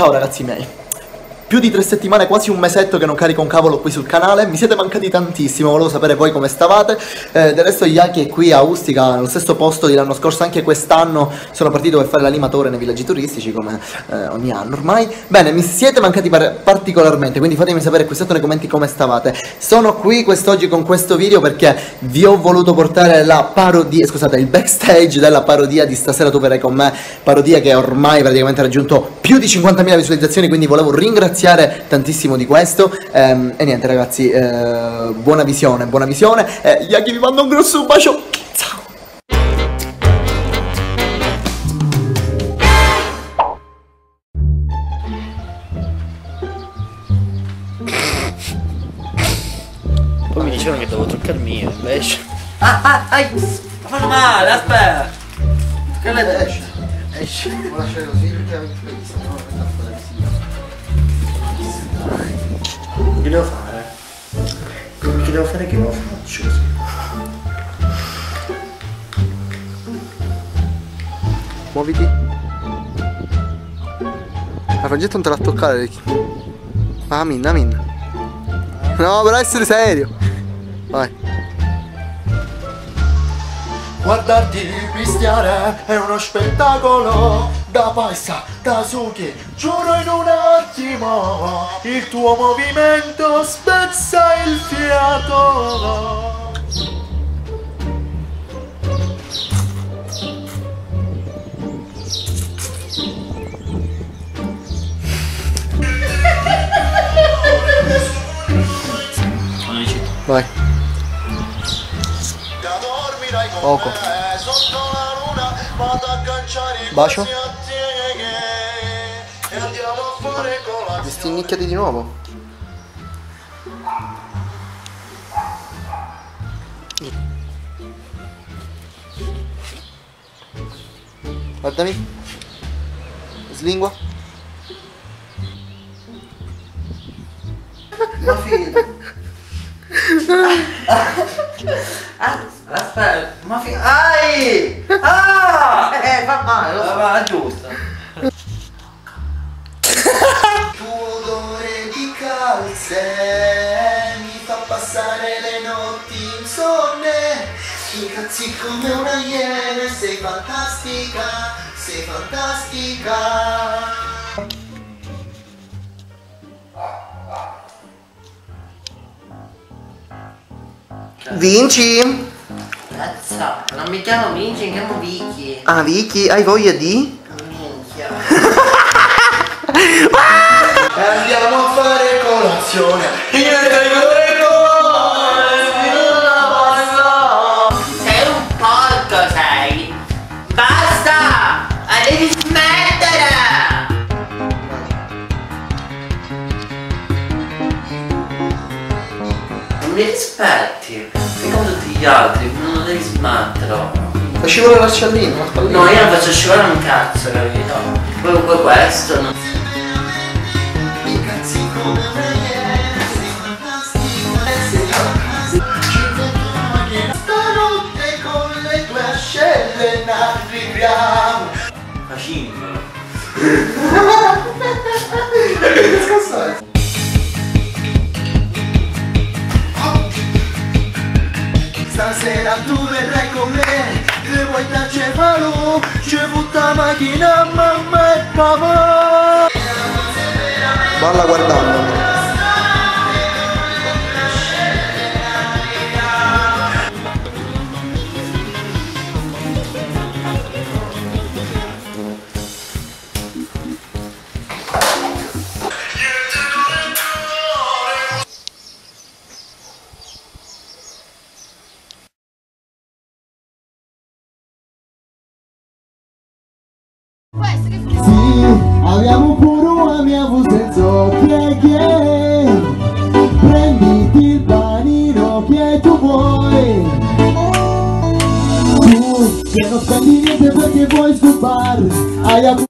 Ciao ragazzi miei. Più di tre settimane, quasi un mesetto che non carico un cavolo qui sul canale, mi siete mancati tantissimo, volevo sapere voi come stavate. Eh, del resto Yaki è qui a Ustica, nello stesso posto dell'anno scorso, anche quest'anno sono partito per fare l'animatore nei villaggi turistici, come eh, ogni anno ormai. Bene, mi siete mancati par particolarmente, quindi fatemi sapere qui sotto nei commenti come stavate. Sono qui quest'oggi con questo video perché vi ho voluto portare la parodia, scusate, il backstage della parodia di Stasera tu verrai con me, parodia che ormai praticamente ha raggiunto più di 50.000 visualizzazioni, quindi volevo ringraziare ringraziare tantissimo di questo. Ehm, e niente, ragazzi, eh, buona visione, buona visione. Eh, Yaki vi mando un grosso bacio. Ciao. Poi mi dicevano che devo truccarmi io, invece. Ah, ah, ai! Fanno male, aspetta! Che le esce? Esce. Lo lasciare così perché avete visto, devo fare? Che devo fare che non lo faccio così. Muoviti. La frangetta non te la toccare, Ricky. Amin, amin. No, però essere serio. Vai. Guardarti pistare è uno spettacolo da paisa, da suki, giuro in un attimo il tuo movimento spezza il fiato. Vai. Poco. Bacio. Ti stinnicchiati di nuovo. Guardami. Slingua. Ma figlio! Ah, aspetta, ma fi... Ai! Ah! Eh, fa male, lo so. Va, giusto. Calze mi fa passare le notti insonne. Incazzi come una iene, sei fantastica, sei fantastica. Vinci? Cazzo, non mi chiamo Vinci, mi chiamo Vicky. Ah, Vicky, hai voglia di? Minchia. Andiamo a fare colazione. Io e te Sei un porco, sei. Basta! Devi smettere! Non mi rispetti. Sei come tutti gli altri, non devi smettere. Fa scivolare l'arciallino, la spallina. No, io non faccio scivolare un cazzo, capito? Poi poi questo non... arriviamo. Faccimmelo. Che scassare? Stasera tu verrai con me Se vuoi da cefalo Ci butta macchina mamma e papà Balla guardando Sì, abbiamo pure una mia senso che che Prenditi il panino che tu vuoi. Tu che non spendi niente perché vuoi scopare